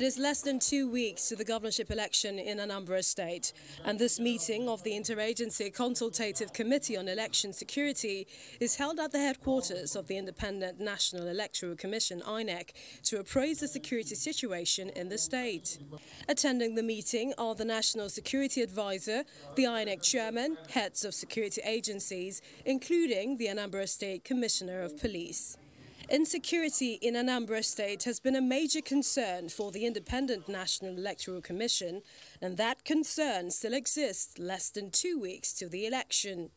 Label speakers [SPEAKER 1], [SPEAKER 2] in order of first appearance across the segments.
[SPEAKER 1] It is less than two weeks to the governorship election in Anambra State, and this meeting of the Interagency Consultative Committee on Election Security is held at the headquarters of the Independent National Electoral Commission INEC to appraise the security situation in the state. Attending the meeting are the National Security Advisor, the INEC chairman, heads of security agencies, including the Anambra State Commissioner of Police. Insecurity in Anambra State has been a major concern for the Independent National Electoral Commission, and that concern still exists less than two weeks to the election.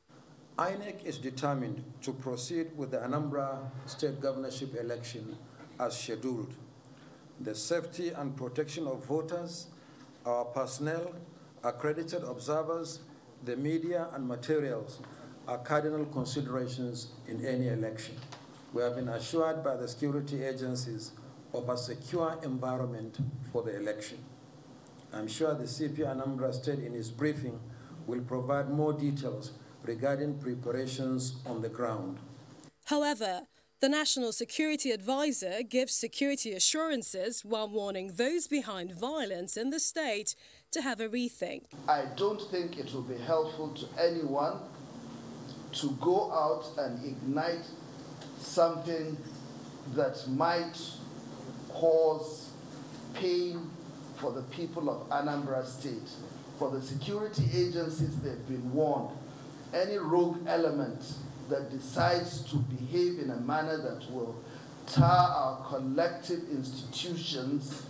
[SPEAKER 2] INEC is determined to proceed with the Anambra State governorship election as scheduled. The safety and protection of voters, our personnel, accredited observers, the media, and materials are cardinal considerations in any election we have been assured by the security agencies of a secure environment for the election. I'm sure the CP Anambra State in his briefing will provide more details regarding preparations on the ground.
[SPEAKER 1] However, the National Security Advisor gives security assurances while warning those behind violence in the state to have a rethink.
[SPEAKER 3] I don't think it will be helpful to anyone to go out and ignite something that might cause pain for the people of Anambra State. For the security agencies, they've been warned. Any rogue element that decides to behave in a manner that will tar our collective institutions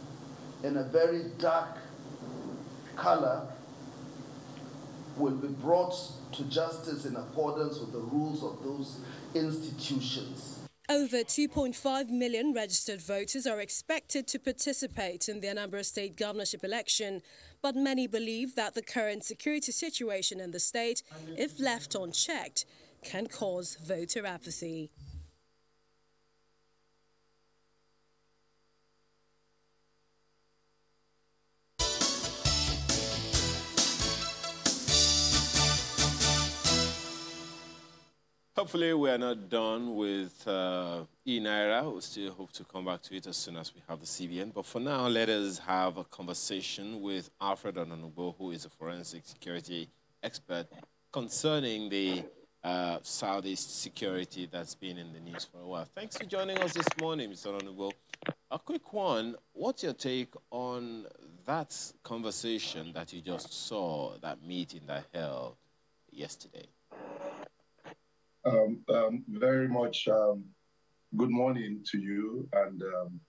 [SPEAKER 3] in a very dark color will be brought to justice in accordance with the rules of those institutions.
[SPEAKER 1] Over 2.5 million registered voters are expected to participate in the Anambra State governorship election, but many believe that the current security situation in the state, if left unchecked, can cause voter apathy.
[SPEAKER 4] Hopefully, we are not done with uh, e-Naira. We still hope to come back to it as soon as we have the CBN. But for now, let us have a conversation with Alfred Onanubo, who is a forensic security expert, concerning the uh, Southeast security that's been in the news for a while. Thanks for joining us this morning, Mr. Onanubo. A quick one, what's your take on that conversation that you just saw, that meeting that held yesterday?
[SPEAKER 5] Um, um, very much um, good morning to you, and um,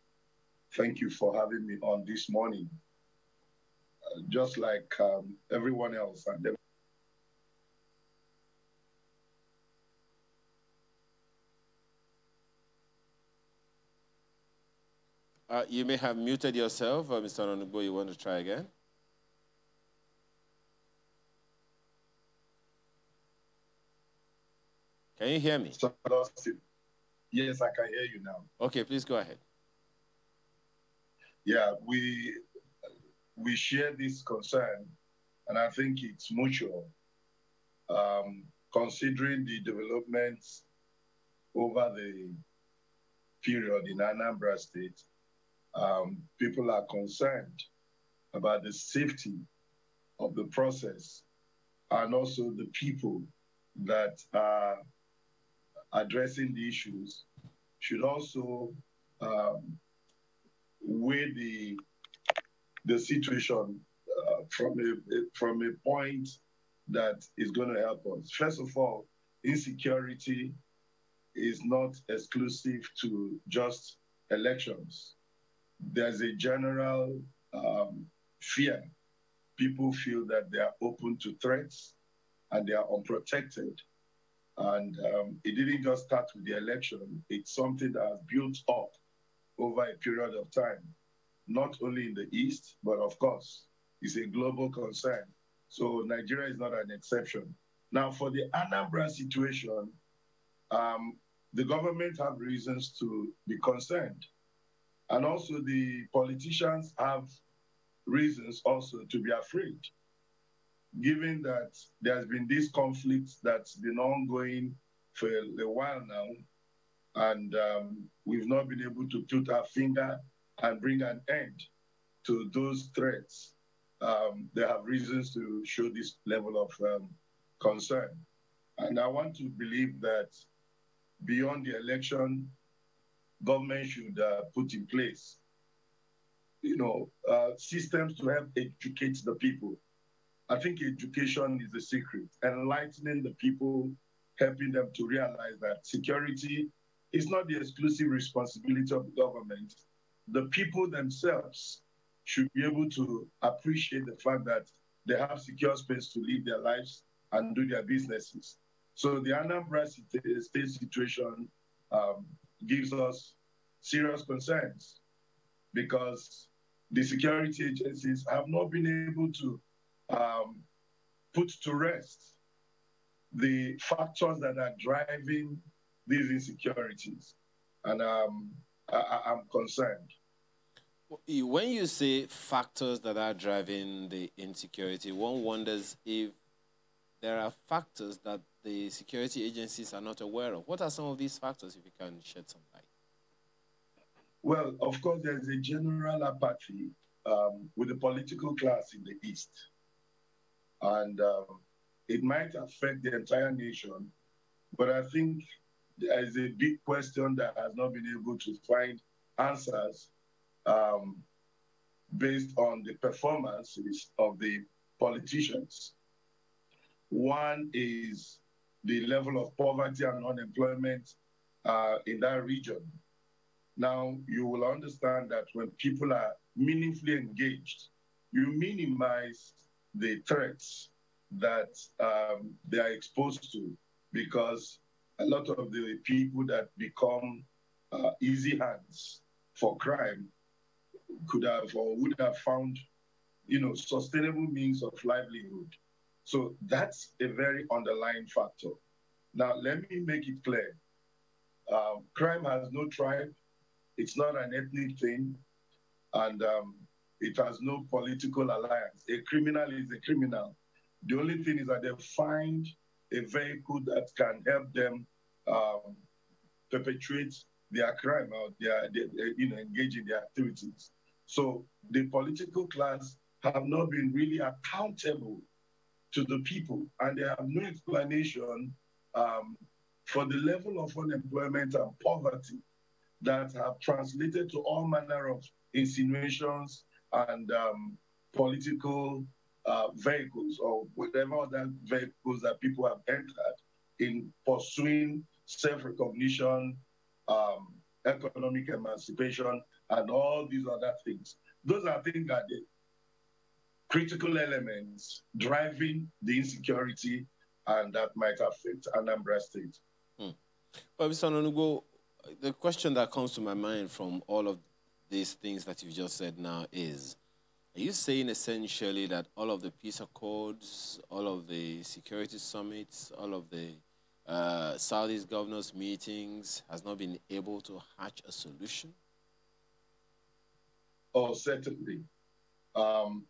[SPEAKER 5] thank you for having me on this morning. Uh, just like um, everyone else, and
[SPEAKER 4] uh, you may have muted yourself, uh, Mr. Onanubo. You want to try again? Can you hear me?
[SPEAKER 5] Yes, I can hear you now.
[SPEAKER 4] Okay, please go ahead.
[SPEAKER 5] Yeah, we we share this concern, and I think it's mutual. Um, considering the developments over the period in Anambra State, um, people are concerned about the safety of the process and also the people that are addressing the issues should also um, weigh the the situation uh, from a from a point that is going to help us. First of all, insecurity is not exclusive to just elections. There's a general um, fear. People feel that they are open to threats and they are unprotected and um, it didn't just start with the election, it's something that has built up over a period of time, not only in the East, but of course, it's a global concern. So Nigeria is not an exception. Now, for the Anambra situation, um, the government have reasons to be concerned. And also the politicians have reasons also to be afraid given that there's been this conflict that's been ongoing for a, while now, and um, we've not been able to put our finger and bring an end to those threats, um, they have reasons to show this level of um, concern. And I want to believe that beyond the election, government should uh, put in place, you know, uh, systems to help educate the people. I think education is the secret, enlightening the people, helping them to realize that security is not the exclusive responsibility of the government. The people themselves should be able to appreciate the fact that they have secure space to live their lives and do their businesses. So the Anambra state situation um, gives us serious concerns because the security agencies have not been able to um, put to rest the factors that are driving these insecurities. And um, I, I'm concerned.
[SPEAKER 4] When you say factors that are driving the insecurity, one wonders if there are factors that the security agencies are not aware of. What are some of these factors, if you can shed some light?
[SPEAKER 5] Well, of course, there's a general apathy um, with the political class in the East. And um, it might affect the entire nation. But I think there is a big question that has not been able to find answers um, based on the performances of the politicians. One is the level of poverty and unemployment uh, in that region. Now, you will understand that when people are meaningfully engaged, you minimize the threats that um, they are exposed to because a lot of the people that become uh, easy hands for crime could have or would have found, you know, sustainable means of livelihood. So that's a very underlying factor. Now, let me make it clear. Um, crime has no tribe. It's not an ethnic thing. And um, it has no political alliance. A criminal is a criminal. The only thing is that they find a vehicle that can help them um, perpetrate their crime or their, their, you know, engage in their activities. So the political class have not been really accountable to the people, and they have no explanation um, for the level of unemployment and poverty that have translated to all manner of insinuations and um, political uh, vehicles or whatever other vehicles that people have entered in pursuing self-recognition, um, economic emancipation, and all these other things. Those are things that the critical elements driving the insecurity and that might affect Anambra State.
[SPEAKER 4] Hmm. Well, Mr. Onunugo, the question that comes to my mind from all of these things that you've just said now is, are you saying essentially that all of the peace accords, all of the security summits, all of the uh, Southeast governors' meetings has not been able to hatch a solution?
[SPEAKER 5] Oh, certainly. Um,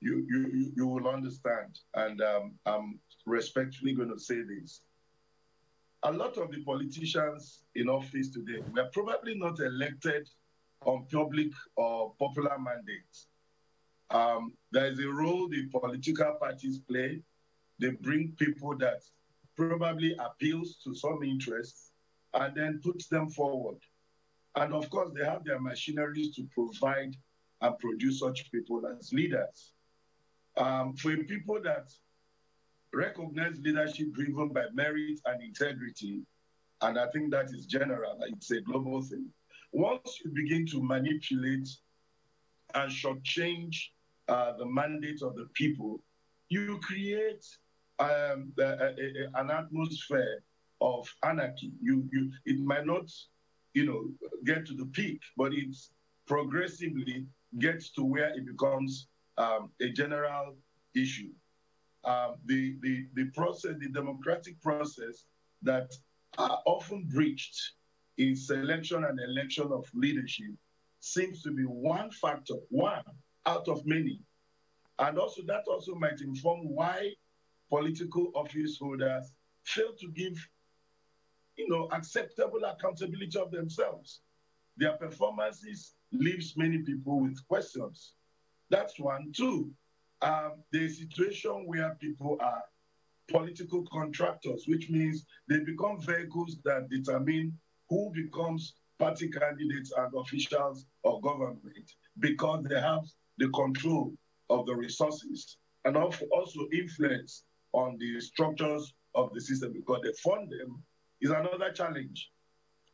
[SPEAKER 5] you, you, you will understand, and um, I'm respectfully going to say this. A lot of the politicians in office today were probably not elected on public or popular mandates. Um, there is a role the political parties play. They bring people that probably appeals to some interests and then puts them forward. And of course, they have their machineries to provide and produce such people as leaders. Um, for people that recognize leadership driven by merit and integrity, and I think that is general, it's a global thing. Once you begin to manipulate and shortchange uh, the mandate of the people, you create um, a, a, an atmosphere of anarchy. You, you, it might not, you know, get to the peak, but it progressively gets to where it becomes um, a general issue. Um, the, the, the process, the democratic process that are often breached in selection and election of leadership seems to be one factor, one out of many. And also that also might inform why political office holders fail to give, you know, acceptable accountability of themselves. Their performances leaves many people with questions. That's one. Two, um, the situation where people are political contractors, which means they become vehicles that determine who becomes party candidates and officials of government because they have the control of the resources and also influence on the structures of the system because they fund them is another challenge.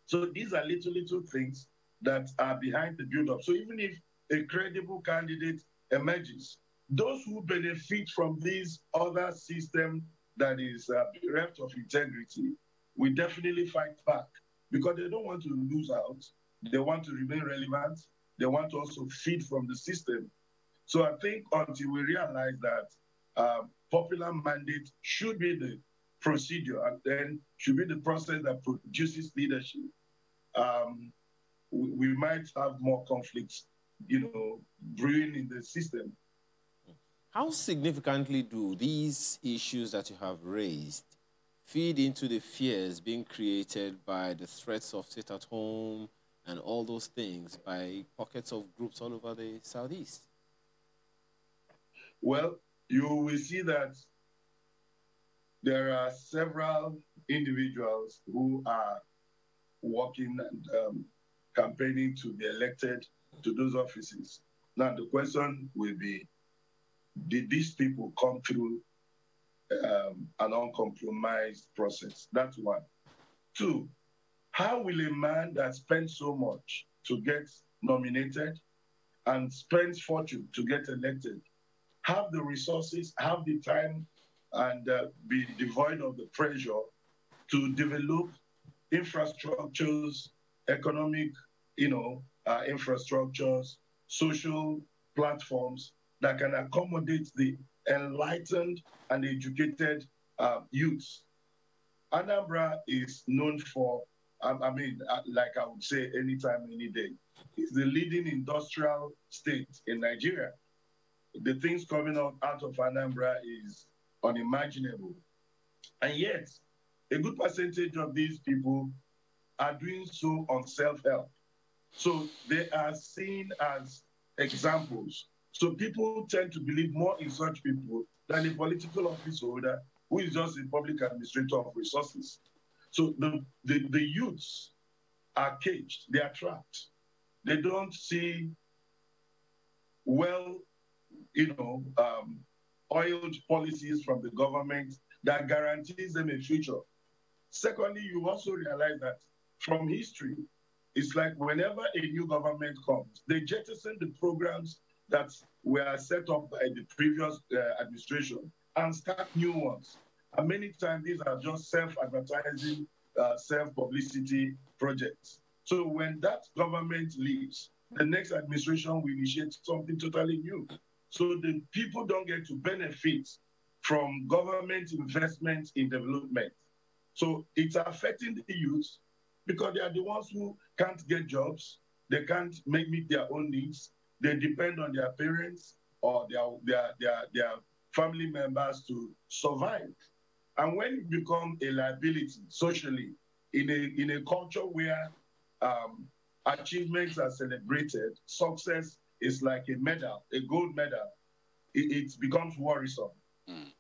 [SPEAKER 5] So these are little, little things that are behind the build-up. So even if a credible candidate emerges, those who benefit from this other system that is uh, bereft of integrity will definitely fight back because they don't want to lose out. They want to remain relevant. They want to also feed from the system. So I think until we realize that uh, popular mandate should be the procedure and then should be the process that produces leadership, um, we, we might have more conflicts, you know, brewing in the system.
[SPEAKER 4] How significantly do these issues that you have raised feed into the fears being created by the threats of sit at home and all those things by pockets of groups all over the southeast?
[SPEAKER 5] Well, you will see that there are several individuals who are working and um, campaigning to be elected to those offices. Now, the question will be did these people come through um, an uncompromised process? That's one. Two, how will a man that spends so much to get nominated and spends fortune to get elected have the resources, have the time, and uh, be devoid of the pressure to develop infrastructures, economic, you know, uh, infrastructures, social platforms that can accommodate the enlightened and educated uh, youths. Anambra is known for, I mean, uh, like I would say anytime, any day, it's the leading industrial state in Nigeria. The things coming out, of Anambra is unimaginable. And yet, a good percentage of these people are doing so on self-help. So they are seen as examples so people tend to believe more in such people than a political office holder who is just a public administrator of resources. So the, the, the youths are caged, they are trapped. They don't see well, you know, um, oiled policies from the government that guarantees them a future. Secondly, you also realize that from history, it's like whenever a new government comes, they jettison the programs that were set up by the previous uh, administration and start new ones. And many times these are just self-advertising, uh, self-publicity projects. So when that government leaves, the next administration will initiate something totally new. So the people don't get to benefit from government investment in development. So it's affecting the youth because they are the ones who can't get jobs, they can't make meet their own needs, they depend on their parents or their, their, their, their family members to survive. And when you become a liability socially in a, in a culture where um, achievements are celebrated, success is like a medal, a gold medal, it, it becomes worrisome. Mm.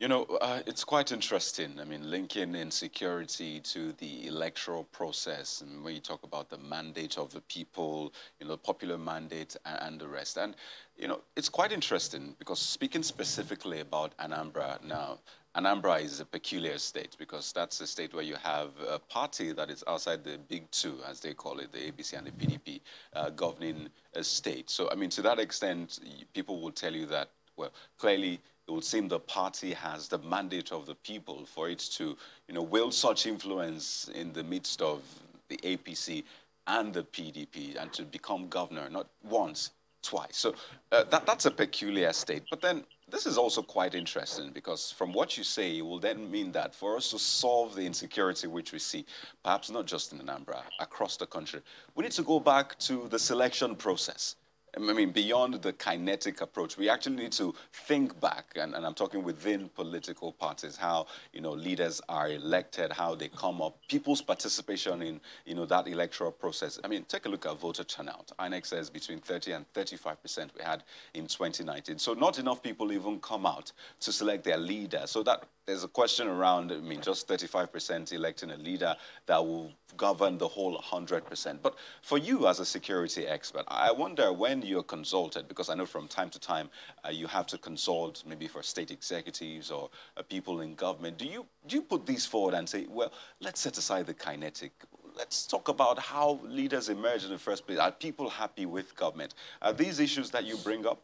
[SPEAKER 6] You know, uh, it's quite interesting. I mean, linking insecurity to the electoral process, and when you talk about the mandate of the people, you know, popular mandate and, and, the rest. And, you know, it's quite interesting because speaking specifically about Anambra now, Anambra is a peculiar state because that's a state where you have a party that is outside the big two, as they call it, the APC and the PDP, uh, governing a state. So, I mean, to that extent, people will tell you that, well, clearly it would seem the party has the mandate of the people for it to, you know, wield such influence in the midst of the APC and the PDP and to become governor, not once, twice. So uh, that, that's a peculiar state. But then this is also quite interesting because from what you say, it will then mean that for us to solve the insecurity which we see, perhaps not just in Anambra, across the country, we need to go back to the selection process. I mean, beyond the kinetic approach, we actually need to think back, and, and, I'm talking within political parties, how, you know, leaders are elected, how they come up, people's participation in, you know, that electoral process. I mean, take a look at voter turnout. INEC says between 30 and 35 percent we had in 2019. So not enough people even come out to select their leader. So that there's a question around, I mean, just 35% electing a leader that will govern the whole 100%. But for you as a security expert, I wonder when you're consulted, because I know from time to time uh, you have to consult maybe for state executives or uh, people in government. Do you, do you put these forward and say, well, let's set aside the kinetic let's talk about how leaders emerge in the first place. Are people happy with government? Are these issues that you bring up?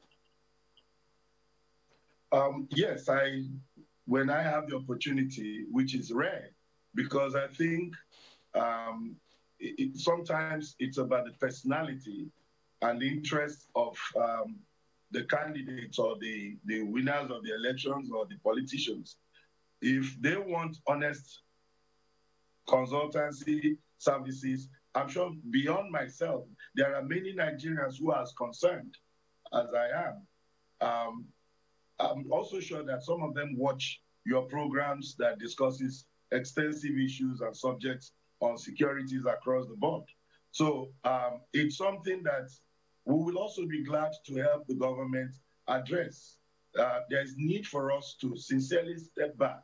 [SPEAKER 5] Um, yes, I when I have the opportunity, which is rare, because I think um, it, it, sometimes it's about the personality and the interest of um, the candidates or the, the winners of the elections or the politicians. If they want honest consultancy services, I'm sure beyond myself, there are many Nigerians who are as concerned as I am. Um, I'm also sure that some of them watch your programs that discusses extensive issues and subjects on securities across the board. So um, it's something that we will also be glad to help the government address. Uh, there's need for us to sincerely step back.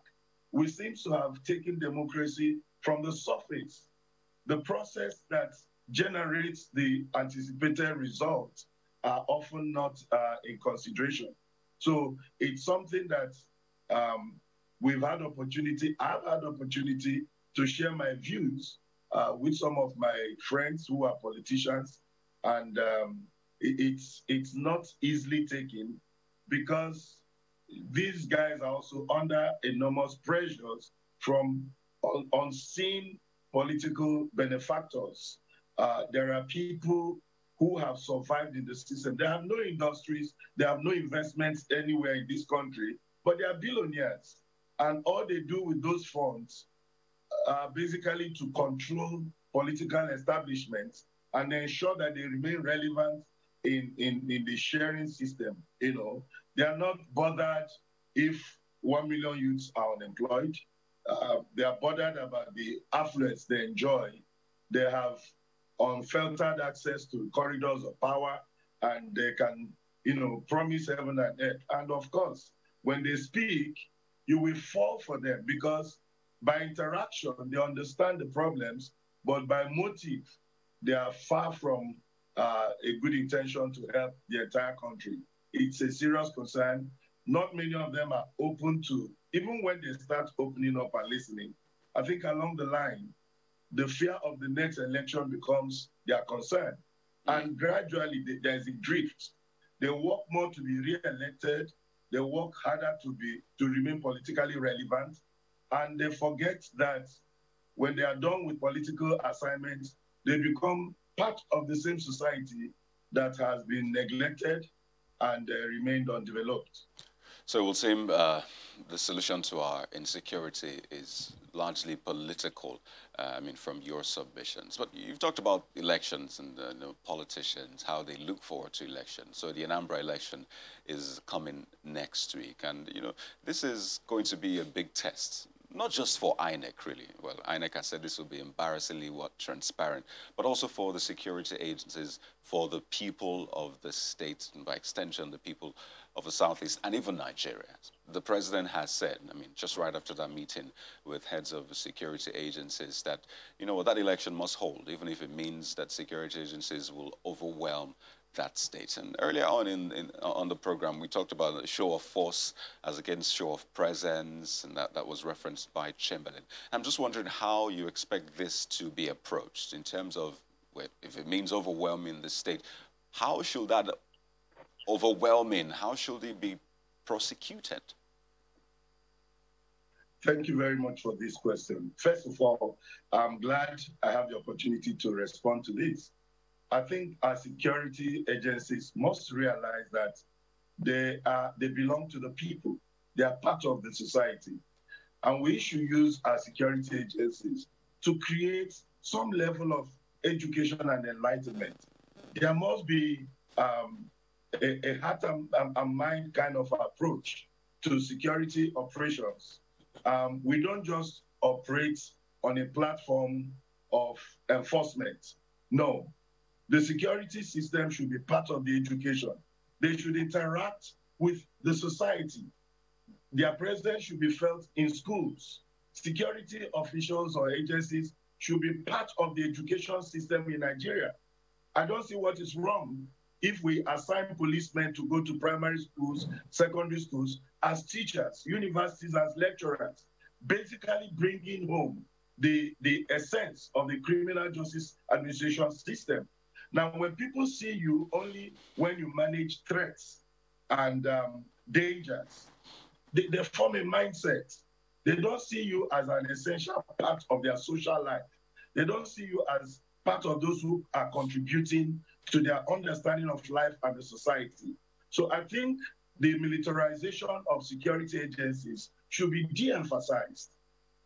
[SPEAKER 5] We seem to have taken democracy from the surface. The process that generates the anticipated results are often not uh, in consideration. So it's something that um, we've had opportunity, I've had opportunity to share my views uh, with some of my friends who are politicians, and um, it's it's not easily taken because these guys are also under enormous pressures from unseen political benefactors. Uh, there are people who have survived in the system. They have no industries, they have no investments anywhere in this country, but they are billionaires. And all they do with those funds are basically to control political establishments and ensure that they remain relevant in, in, in the sharing system. You know, they are not bothered if one million youths are unemployed. Uh, they are bothered about the affluence they enjoy. They have unfiltered access to corridors of power, and they can, you know, promise heaven and earth. And of course, when they speak, you will fall for them because by interaction, they understand the problems, but by motive, they are far from uh, a good intention to help the entire country. It's a serious concern. Not many of them are open to, even when they start opening up and listening. I think along the line, the fear of the next election becomes their concern. And gradually, there's a drift. They work more to be re-elected. They work harder to be to remain politically relevant, and they forget that when they are done with political assignments, they become part of the same society that has been neglected and uh, remained undeveloped.
[SPEAKER 6] So it will seem uh, the solution to our insecurity is largely political, uh, I mean, from your submissions. But you've talked about elections and uh, you know, politicians, how they look forward to elections. So the Anambra election is coming next week. And, you know, this is going to be a big test not just for INEC, really. Well, INEC I said this would be embarrassingly what transparent, but also for the security agencies, for the people of the state, and by extension, the people of the Southeast, and even Nigeria. The president has said, I mean, just right after that meeting with heads of security agencies, that, you know, that election must hold, even if it means that security agencies will overwhelm that state. And earlier on in, in, on the program, we talked about a show of force as against show of presence, and that, that was referenced by Chamberlain. I'm just wondering how you expect this to be approached in terms of if it means overwhelming the state. How should that overwhelming, how should it be prosecuted?
[SPEAKER 5] Thank you very much for this question. First of all, I'm glad I have the opportunity to respond to this. I think our security agencies must realize that they are they belong to the people. They are part of the society. And we should use our security agencies to create some level of education and enlightenment. There must be um, a, a heart and, mind kind of approach to security operations. Um, we don't just operate on a platform of enforcement. No, the security system should be part of the education. They should interact with the society. Their presence should be felt in schools. Security officials or agencies should be part of the education system in Nigeria. I don't see what is wrong if we assign policemen to go to primary schools, secondary schools, as teachers, universities as lecturers, basically bringing home the, the essence of the criminal justice administration system. Now, when people see you only when you manage threats and um, dangers, they, they form a mindset. They don't see you as an essential part of their social life. They don't see you as part of those who are contributing to their understanding of life and the society. So I think the militarization of security agencies should be de-emphasized.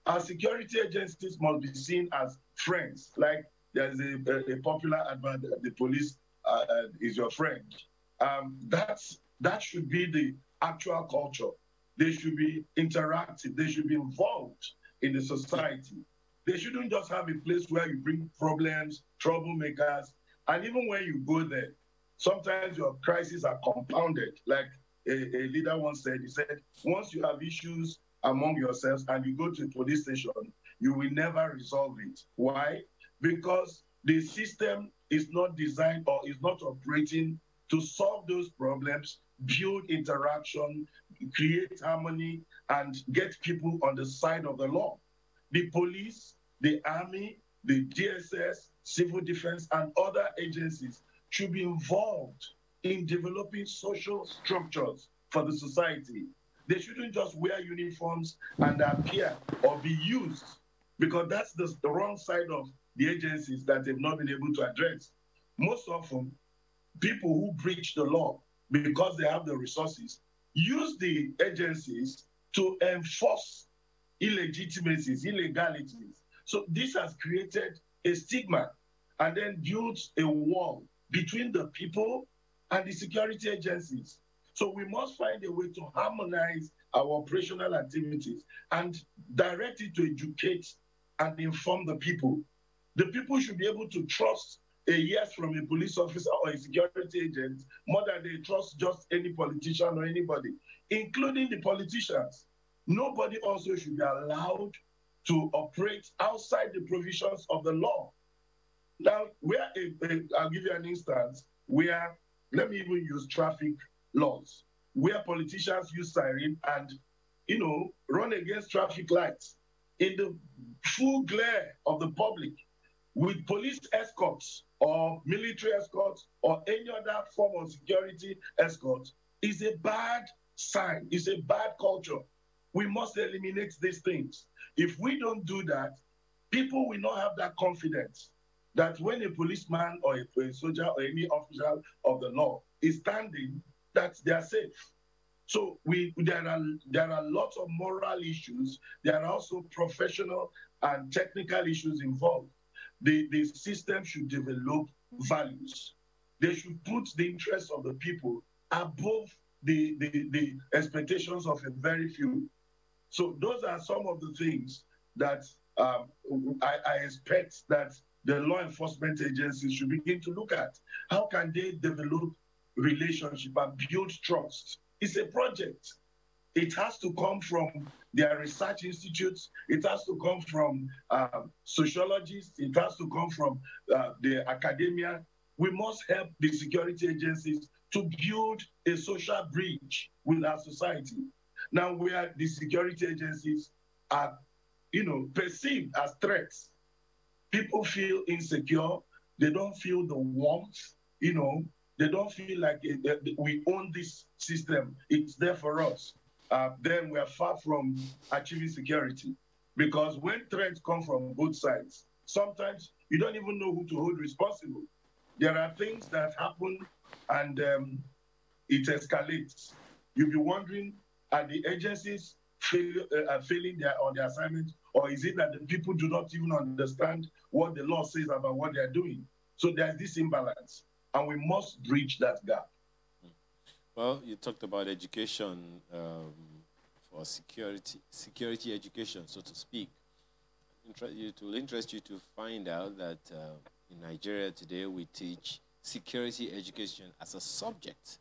[SPEAKER 5] Our security agencies must be seen as friends, like there's a, a, popular advert, the police uh, uh, is your friend. Um, that's, that should be the actual culture. They should be interactive. They should be involved in the society. They shouldn't just have a place where you bring problems, troublemakers, and even when you go there, sometimes your crises are compounded. Like a, a leader once said, he said, once you have issues among yourselves and you go to a police station, you will never resolve it. Why? Because the system is not designed or is not operating to solve those problems, build interaction, create harmony, and get people on the side of the law. The police, the army, the DSS, civil defense, and other agencies should be involved in developing social structures for the society. They shouldn't just wear uniforms and appear or be used because that's the, the wrong side of the agencies that they've not been able to address. Most often, people who breach the law because they have the resources use the agencies to enforce illegitimacies, illegalities. So this has created a stigma and then builds a wall between the people and the security agencies. So we must find a way to harmonize our operational activities and direct it to educate and inform the people. The people should be able to trust a yes from a police officer or a security agent more than they trust just any politician or anybody, including the politicians. Nobody also should be allowed to operate outside the provisions of the law. Now, where a, I'll give you an instance where, let me even use traffic laws, where politicians use siren and, you know, run against traffic lights in the full glare of the public with police escorts or military escorts or any other form of security escort is a bad sign, it's a bad culture. We must eliminate these things. If we don't do that, people will not have that confidence that when a policeman or a, a soldier or any official of the law is standing, that they are safe. So we there are there are lots of moral issues. There are also professional and technical issues involved. The, the system should develop values. They should put the interests of the people above the, the, the expectations of a very few. So those are some of the things that um, I, I expect that the law enforcement agencies should begin to look at. How can they develop relationship and build trust? It's a project. It has to come from their research institutes. It has to come from uh, sociologists. It has to come from uh, the academia. We must help the security agencies to build a social bridge with our society. Now, where the security agencies are, you know, perceived as threats, people feel insecure. They don't feel the warmth, you know, they don't feel like we own this system. It's there for us. Uh, then we are far from achieving security. Because when threats come from both sides, sometimes you don't even know who to hold responsible. There are things that happen and um, it escalates. You'll be wondering, are the agencies fail, uh, failing their, on their assignment, or is it that the people do not even understand what the law says about what they're doing? So there's this imbalance. and we must bridge that gap.
[SPEAKER 4] Well, you talked about education um, for security, security education, so to speak. It will interest you to find out that uh, in Nigeria today we teach security education as a subject,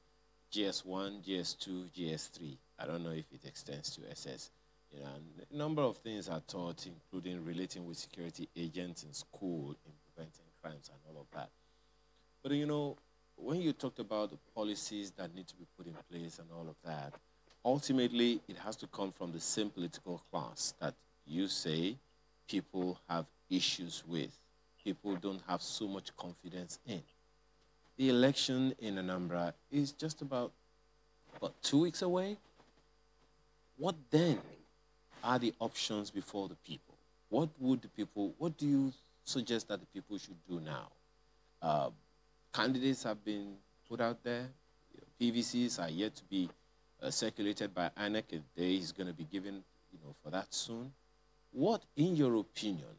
[SPEAKER 4] GS1, GS2, GS3. I don't know if it extends to SS. You know, a number of things are taught, including relating with security agents in school, in preventing crimes and all of that. But you know, when you talked about the policies that need to be put in place and all of that, ultimately it has to come from the same political class that you say people have issues with, people don't have so much confidence in. The election in Anambra is just about, about two weeks away. What then are the options before the people? What would the people, what do you suggest that the people should do now? Uh, candidates have been put out there. PVCs are yet to be uh, circulated by INEC. A day is going to be given you know, for that soon. What, in your opinion,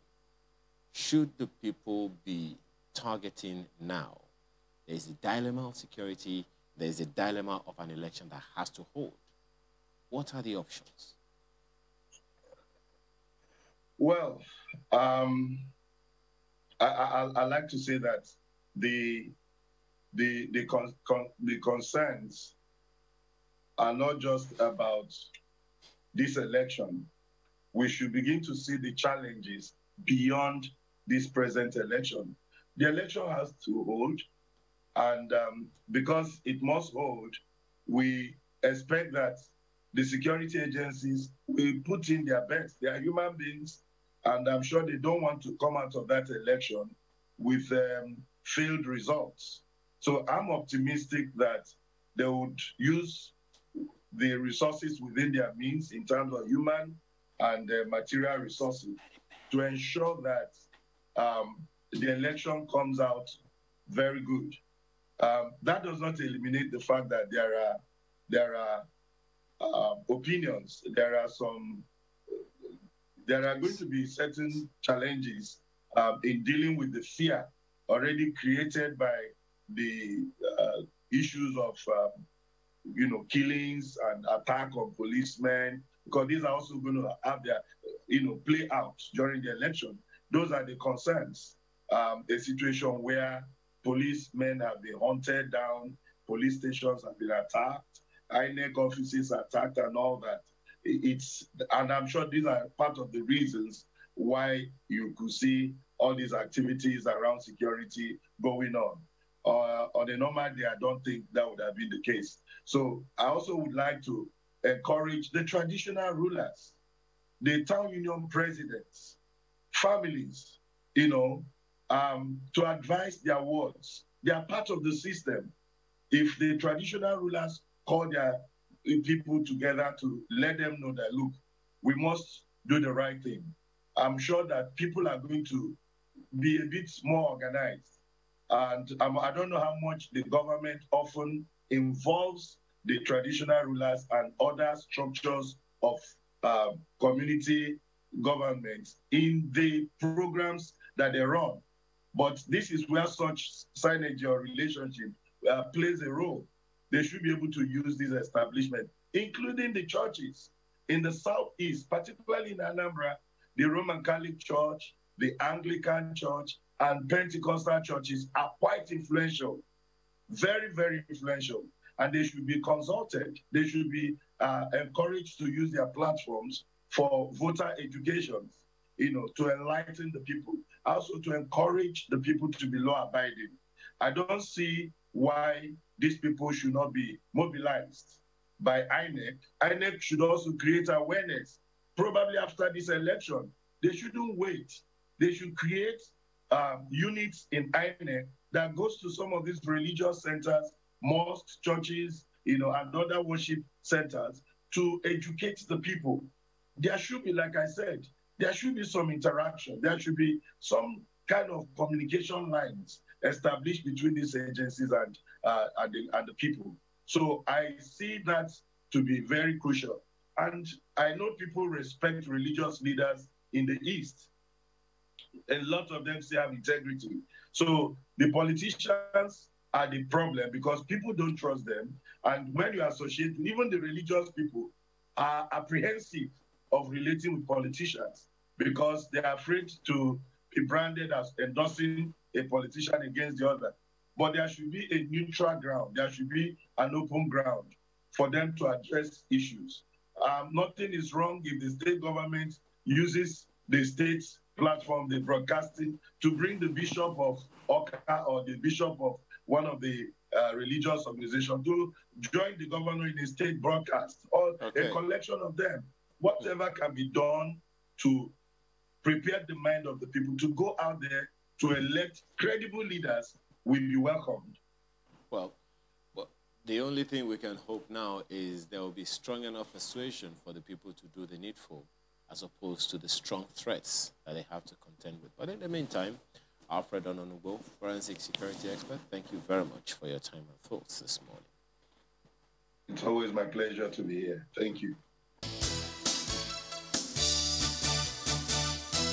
[SPEAKER 4] should the people be targeting now? There's a dilemma of security. There's a dilemma of an election that has to hold. What are the options?
[SPEAKER 5] Well, um, I, I, I like to say that the the the con, con, the concerns are not just about this election. We should begin to see the challenges beyond this present election. The election has to hold, and um, because it must hold, we expect that the security agencies will put in their best. They are human beings, and I'm sure they don't want to come out of that election with um, failed results. So I'm optimistic that they would use the resources within their means in terms of human and uh, material resources to ensure that um, the election comes out very good. Um, that does not eliminate the fact that there are there are uh, opinions. There are some. There are going to be certain challenges um, in dealing with the fear already created by the uh, issues of, um, you know, killings and attack on policemen, because these are also going to have their, you know, play out during the election. Those are the concerns. Um, a situation where policemen have been hunted down, police stations have been attacked, INEC offices attacked, and all that. It's and I'm sure these are part of the reasons why you could see all these activities around security going on. Uh, on a normal day, I don't think that would have been the case. So I also would like to encourage the traditional rulers, the town union presidents, families, you know, um, to advise their wards. They are part of the system. If the traditional rulers call their people together to let them know that, look, we must do the right thing. I'm sure that people are going to be a bit more organized. And um, I don't know how much the government often involves the traditional rulers and other structures of uh, community government in the programs that they run. But this is where such signage or relationship uh, plays a role. They should be able to use this establishment, including the churches in the southeast, particularly in Anambra, the Roman Catholic Church, the Anglican Church, and Pentecostal churches are quite influential, very, very influential. And they should be consulted. They should be uh, encouraged to use their platforms for voter education, you know, to enlighten the people. Also to encourage the people to be law abiding. I don't see why these people should not be mobilized by INEC. INEC should also create awareness. Probably after this election, they shouldn't wait they should create um, units in INEC that goes to some of these religious centers, mosques, churches, you know, and other worship centers to educate the people. There should be, like I said, there should be some interaction. There should be some kind of communication lines established between these agencies and, uh, and, the, and the people. So I see that to be very crucial. And I know people respect religious leaders in the East a lot of them still have integrity. So the politicians are the problem because people don't trust them. And when you associate, even the religious people are apprehensive of relating with politicians because they are afraid to be branded as endorsing a politician against the other. But there should be a neutral ground. There should be an open ground for them to address issues. Um, nothing is wrong if the state government uses the state's platform, the broadcasting, to bring the bishop of Awka or the bishop of one of the uh, religious organizations to join the governor in a state broadcast or okay. a collection of them. Whatever can be done to prepare the mind of the people to go out there to elect credible leaders will be welcomed.
[SPEAKER 4] Well, well, the only thing we can hope now is there will be strong enough persuasion for the people to do the needful as opposed to the strong threats that they have to contend with. But in the meantime, Alfred Ononugbo, forensic security expert, thank you very much for your time and thoughts this morning.
[SPEAKER 5] It's always my pleasure to be here. Thank you.